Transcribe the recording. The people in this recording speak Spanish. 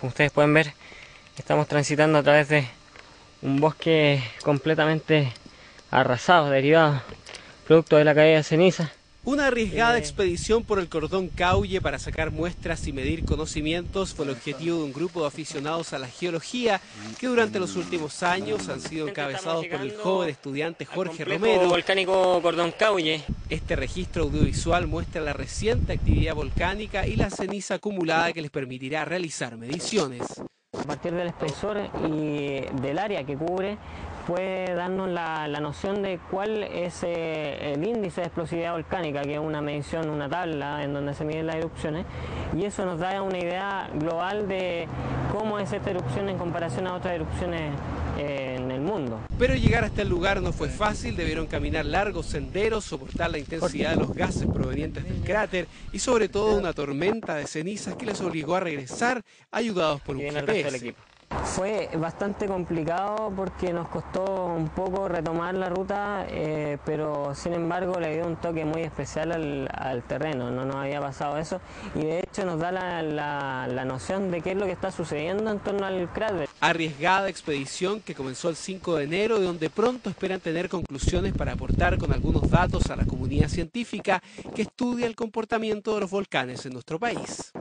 Como ustedes pueden ver, estamos transitando a través de un bosque completamente arrasado, derivado, producto de la caída de ceniza. Una arriesgada expedición por el cordón Cauye para sacar muestras y medir conocimientos fue el objetivo de un grupo de aficionados a la geología que durante los últimos años han sido encabezados por el joven estudiante Jorge Romero. volcánico Cordón Cauye. Este registro audiovisual muestra la reciente actividad volcánica y la ceniza acumulada que les permitirá realizar mediciones. A partir del espesor y del área que cubre, puede darnos la, noción de cuál es eh, el índice de explosividad volcánica, que es una medición, una tabla en donde se miden las erupciones, y eso nos da una idea global de cómo es esta erupción en comparación a otras erupciones eh, en el mundo. Pero llegar hasta el lugar no fue fácil, debieron caminar largos senderos, soportar la intensidad de los gases provenientes del cráter y sobre todo una tormenta de cenizas que les obligó a regresar ayudados por un GPS. Fue bastante complicado porque nos costó un poco retomar la ruta, eh, pero sin embargo le dio un toque muy especial al, terreno, no nos había pasado eso y de hecho nos da la, la, noción de qué es lo que está sucediendo en torno al cráter. Arriesgada expedición que comenzó el 5 de enero y donde pronto esperan tener conclusiones para aportar con algunos datos a la comunidad científica que estudia el comportamiento de los volcanes en nuestro país.